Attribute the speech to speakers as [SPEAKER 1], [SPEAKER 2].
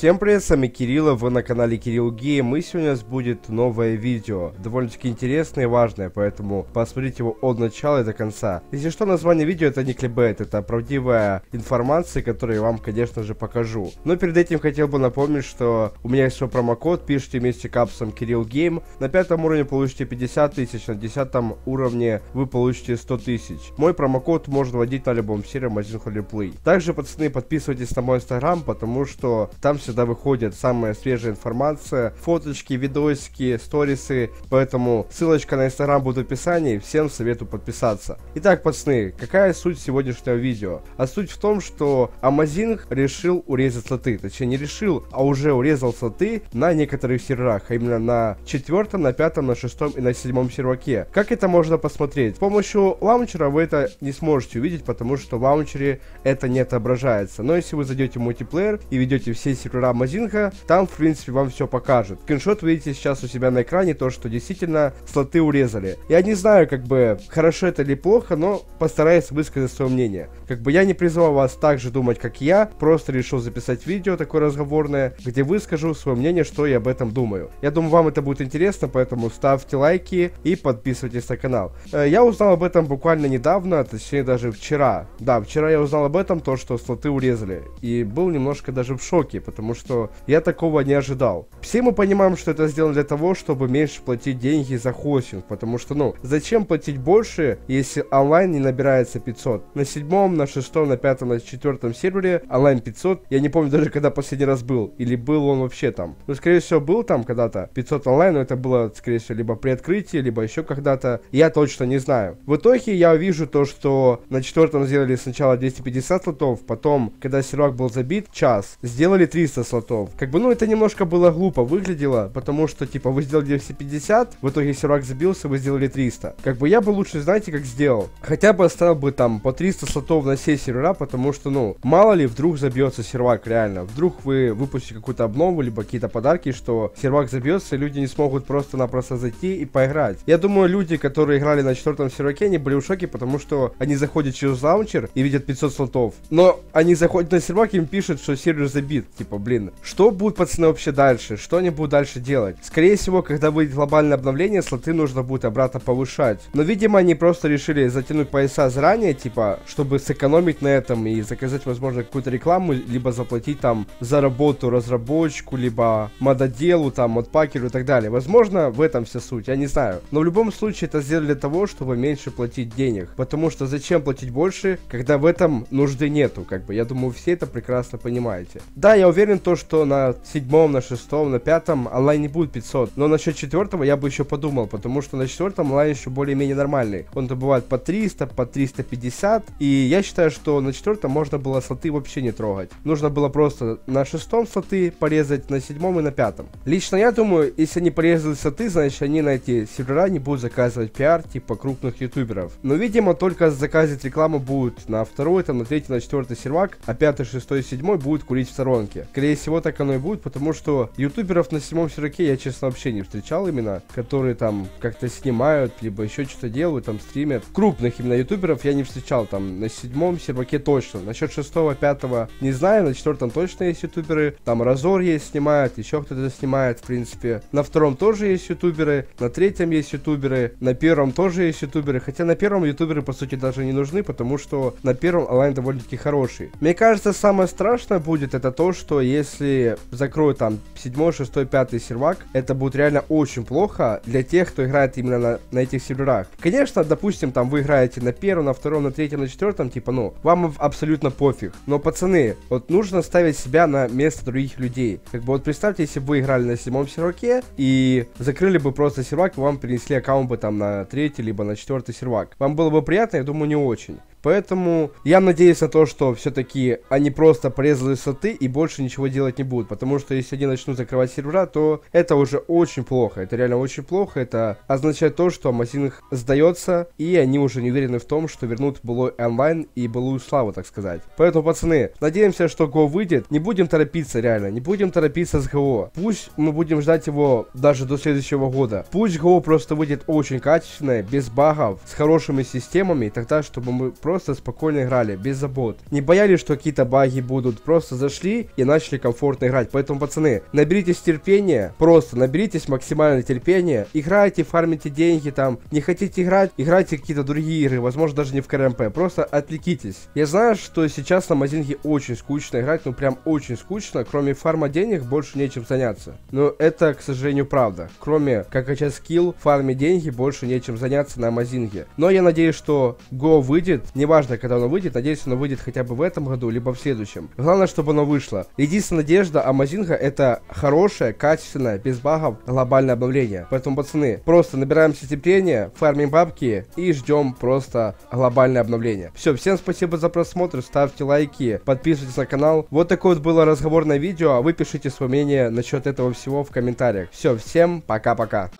[SPEAKER 1] Всем привет, с вами Кирилл, вы на канале Кирилл Гейм, и сегодня у нас будет новое видео, довольно-таки интересное и важное, поэтому посмотрите его от начала и до конца. Если что, название видео это не кликбейт, это правдивая информация, которую я вам, конечно же, покажу. Но перед этим хотел бы напомнить, что у меня есть свой промокод, пишите вместе капсом Кирилл Гейм, на пятом уровне получите 50 тысяч, на десятом уровне вы получите 100 тысяч. Мой промокод можно вводить на любом сервере Amazing Role Play. Также, пацаны, подписывайтесь на мой инстаграм, потому что там всегда выходит самая свежая информация, фоточки, видосики, сторисы, поэтому ссылочка на инстаграм будет в описании, всем советую подписаться. Итак, пацаны, какая суть сегодняшнего видео? А суть в том, что Амазинг решил урезать слоты, точнее не решил, а уже урезал слоты на некоторых серверах, а именно на четвертом, на пятом, на шестом и на седьмом серваке. Как это можно посмотреть? С помощью лаунчера вы это не сможете увидеть, потому что в лаунчере это не отображается. Но если вы зайдете в мультиплеер и ведете все сервера Мазинга, там, в принципе, вам все покажет. Скриншот видите сейчас у себя на экране, то, что действительно слоты урезали. Я не знаю, как бы, хорошо это или плохо, но постараюсь высказать свое мнение. Как бы я не призывал вас так же думать, как я, просто решил записать видео такое разговорное, где выскажу свое мнение, что я об этом думаю. Я думаю, вам это будет интересно, поэтому ставьте лайки и подписывайтесь на канал. Э, я узнал об этом буквально недавно, точнее даже вчера. Да, вчера я узнал об этом, то, что слоты урезали. И был немножко даже в шоке, потому что я такого не ожидал. Все мы понимаем, что это сделано для того, чтобы меньше платить деньги за хостинг, потому что, ну, зачем платить больше, если онлайн не набирается 500? На седьмом, на шестом, на пятом, на четвертом сервере онлайн 500, я не помню даже, когда последний раз был, или был он вообще там. Ну, скорее всего, был там когда-то 500 онлайн, но это было, скорее всего, либо при открытии, либо еще когда-то, я точно не знаю. В итоге я вижу то, что на четвертом сделали сначала 250 слотов, потом, когда сервак был забит, час, сделали 300 слотов. Как бы, ну, это немножко было глупо выглядело, потому что, типа, вы сделали 250, в итоге сервак забился, вы сделали 300. Как бы, я бы лучше, знаете, как сделал? Хотя бы оставил бы там по 300 слотов на все сервера, потому что, ну, мало ли, вдруг забьется сервак, реально. Вдруг вы выпустите какую-то обнову, либо какие-то подарки, что сервак забьется, и люди не смогут просто-напросто зайти и поиграть. Я думаю, люди, которые играли на четвертом серваке, они были в шоке, потому что они заходят через лаунчер и видят 500 слотов. Но они заходят на сервак, им пишут, что сервер забит. Типа, блин, что будут пацаны вообще дальше? Что они будут дальше делать? Скорее всего, когда выйдет глобальное обновление, слоты нужно будет обратно повышать. Но, видимо, они просто решили затянуть пояса заранее, типа, чтобы сэкономить на этом и заказать, возможно, какую-то рекламу, либо заплатить там за работу разработчику, либо мододелу, там, модпакеру и так далее. Возможно, в этом вся суть, я не знаю. Но в любом случае это сделали для того, чтобы меньше платить денег. Потому что зачем платить больше, когда в этом нужды нету, как бы. Я думаю, все это прекрасно понимаете. Да, я уверен то, что на седьмом, на шестом, на пятом онлайн не будет 500. Но насчет четвертого я бы еще подумал, потому что на четвертом онлайн еще более-менее нормальный. Он-то бывает по 300, по 350. И я считаю, что на четвертом можно было слоты вообще не трогать. Нужно было просто на шестом слоты порезать, на седьмом и на пятом. Лично я думаю, если они порезали слоты, значит они на эти сервера не будут заказывать пиар типа крупных ютуберов. Но видимо только заказывать рекламу будут на второй, там на третий, на четвертый сервак, а пятый, шестой, седьмой будут курить в сторонке. Скорее всего так оно и будет, потому что ютуберов на седьмом серваке я честно вообще не встречал именно, которые там как-то снимают, либо еще что-то делают, там стримят. Крупных именно ютуберов я не встречал там на седьмом серваке точно. Насчет шестого, пятого не знаю, на четвертом точно есть ютуберы. Там Разор есть снимает, еще кто-то снимает, в принципе. На втором тоже есть ютуберы, на третьем есть ютуберы, на первом тоже есть ютуберы. Хотя на первом ютуберы по сути даже не нужны, потому что на первом онлайн довольно-таки хороший. Мне кажется, самое страшное будет это то, что если закроют там 7, 6, 5 сервак, это будет реально очень плохо для тех, кто играет именно на, на этих серверах. Конечно, допустим, там вы играете на первом, на втором, на третьем, на четвертом, типа, ну, вам абсолютно пофиг. Но, пацаны, вот нужно ставить себя на место других людей. Как бы вот представьте, если бы вы играли на седьмом серваке и закрыли бы просто сервак, и вам принесли аккаунт бы там на третий, либо на четвертый сервак. Вам было бы приятно? Я думаю, не очень. Поэтому я надеюсь на то, что все-таки они просто порезали соты и больше ничего делать не будут. Потому что если они начнут закрывать сервера, то это уже очень плохо. Это реально очень плохо. Это означает то, что Amazing сдается, и они уже не уверены в том, что вернут былой онлайн и былую славу, так сказать. Поэтому, пацаны, надеемся, что Го выйдет. Не будем торопиться, реально. Не будем торопиться с ГО. Пусть мы будем ждать его даже до следующего года. Пусть ГО просто выйдет очень качественное, без багов, с хорошими системами, тогда, чтобы мы просто просто спокойно играли, без забот. Не боялись, что какие-то баги будут, просто зашли и начали комфортно играть. Поэтому, пацаны, наберитесь терпения, просто наберитесь максимальное терпения, играйте, фармите деньги там, не хотите играть, играйте какие-то другие игры, возможно даже не в КРМП, просто отвлекитесь. Я знаю, что сейчас на Мазинге очень скучно играть, ну прям очень скучно, кроме фарма денег больше нечем заняться. Но это, к сожалению, правда. Кроме как качать скилл, фарме деньги, больше нечем заняться на Мазинге. Но я надеюсь, что Go выйдет, неважно, когда оно выйдет, надеюсь, оно выйдет хотя бы в этом году, либо в следующем. Главное, чтобы оно вышло. Единственная надежда Амазинга это хорошее, качественное, без багов, глобальное обновление. Поэтому, пацаны, просто набираемся терпения, фармим бабки и ждем просто глобальное обновление. Все, всем спасибо за просмотр, ставьте лайки, подписывайтесь на канал. Вот такое вот было разговорное видео, а вы пишите свое мнение насчет этого всего в комментариях. Все, всем пока-пока.